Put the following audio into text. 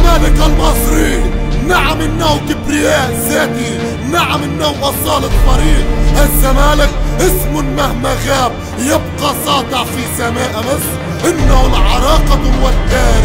الزمالك المصري نعم انه كبرياء ذاتي. نعم انه أصالة فريق الزمالك اسم مهما غاب. يبقى ساطع في سماء مصر. إنه العراقة والتاج